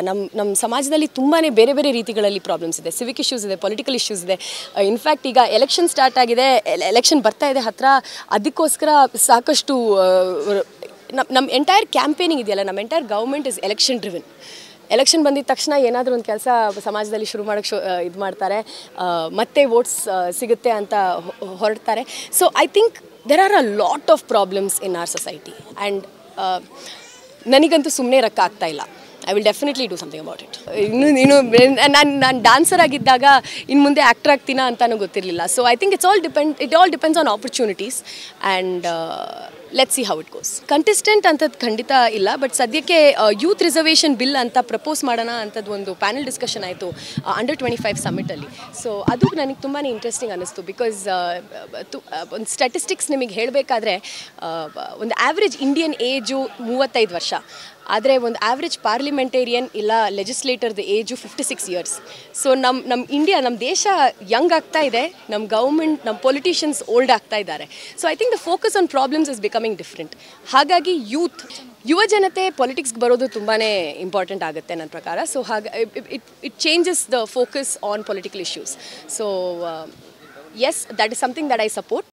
ನಮ್ಮ ನಮ್ಮ ಸಮಾಜದಲ್ಲಿ ತುಂಬಾ ಬೇರೆ ಬೇರೆ ರೀತಿಗಳಲ್ಲಿ ಪ್ರಾಬ್ಲಮ್ಸ್ ಇದೆ. ಸಿವಿಕ್ ಇಶ್ಯೂಸ್ ಇದೆ ಪೊಲಿಟಿಕಲ್ ಇಶ್ಯೂಸ್ ಇದೆ. ಇನ್ಫ್ಯಾಕ್ಟ್ ಈಗ ಎಲೆಕ್ಷನ್ ಸ್ಟಾರ್ಟ್ ಆಗಿದೆ ಎಲೆಕ್ಷನ್ ಬರ್ತಾ ಇದೆ ಹತ್ರ, ಅದಕ್ಕೋಸ್ಕರ ಸಾಕಷ್ಟು ನಮ್ಮ ನಮ್ಮ ಎಂಟೈರ್ ಕ್ಯಾಂಪೇನಿಂಗ್ ಇದೆಯಲ್ಲ ನಮ್ಮ entire government is election driven election ಬಂದಿದ ತಕ್ಷಣ ಏನಾದರೂ ಒಂದು ಕೆಲಸ ಸಮಾಜದಲ್ಲಿ ಶುರು ಮಾಡೋಕ್ಕೆ ಶು ಇದು ಮಾಡ್ತಾರೆ. ಮತ್ತೆ ವೋಟ್ಸ್ ಸಿಗುತ್ತೆ ಅಂತ ಹೊರಡ್ತಾರೆ. So I think there are a lot of problems in our society and ನನಗಂತೂ ಸುಮ್ಮನೆ ರೊಕ್ಕ ಇಲ್ಲ. I will definitely do something about it ಇನ್ನು ಇನ್ನು ನಾನು ನಾನು ಡಾನ್ಸರ್ ಆಗಿದ್ದಾಗ ಇನ್ನು ಮುಂದೆ ಆ್ಯಕ್ಟರ್ ಆಗ್ತೀನ ಅಂತಾನು ಗೊತ್ತಿರಲಿಲ್ಲ. So I think it's all depend it all depends on opportunities and let see how it goes contestant ಅಂತದ್ದು ಖಂಡಿತ ಇಲ್ಲ ಬಟ್ ಸದ್ಯಕ್ಕೆ ಯೂತ್ ರಿಸರ್ವೇಷನ್ ಬಿಲ್ ಅಂತ ಪ್ರಪೋಸ್ ಮಾಡೋಣ ಅಂತದ್ದು ಒಂದು ಪ್ಯಾನಲ್ ಡಿಸ್ಕಷನ್ ಆಯಿತು ಅಂಡರ್ ಟ್ವೆಂಟಿ ಫೈವ್ ಸಮಿಟಲ್ಲಿ ಸೊ ಅದು ನನಗೆ ತುಂಬಾ ಇಂಟ್ರೆಸ್ಟಿಂಗ್ ಅನ್ನಿಸ್ತು ಬಿಕಾಸ್ ಒಂದು ಸ್ಟ್ಯಾಟಿಸ್ಟಿಕ್ಸ್ ನಿಮಗೆ ಹೇಳಬೇಕಾದ್ರೆ ಒಂದು ಆವ್ರೇಜ್ ಇಂಡಿಯನ್ ಏಜು ಮೂವತ್ತೈದು ವರ್ಷ. ಆದರೆ ಒಂದು ಆವ್ರೇಜ್ ಪಾರ್ಲಿಮೆಂಟೇರಿಯನ್ ಇಲ್ಲ ಲೆಜಿಸ್ಲೇಟರ್ದು age fifty six years so ನಮ್ಮ ನಮ್ಮ ಇಂಡಿಯಾ ನಮ್ಮ ದೇಶ ಯಂಗ್ ಆಗ್ತಾ ಇದೆ ನಮ್ಮ ಗೌರ್ಮೆಂಟ್ ನಮ್ಮ ಪೊಲಿಟಿಷಿಯನ್ಸ್ ಓಲ್ಡ್ ಆಗ್ತಾ ಇದ್ದಾರೆ. So I think the focus on problems is becoming different ಹಾಗಾಗಿ ಯೂತ್ ಯುವ ಜನತೆ ಪೊಲಿಟಿಕ್ಸ್ಗೆ ಬರೋದು ತುಂಬಾ ಇಂಪಾರ್ಟೆಂಟ್ ಆಗುತ್ತೆ ನನ್ನ ಪ್ರಕಾರ. ಸೊ ಹಾಗೆ it it changes the focus on political issues so yes that is something that I support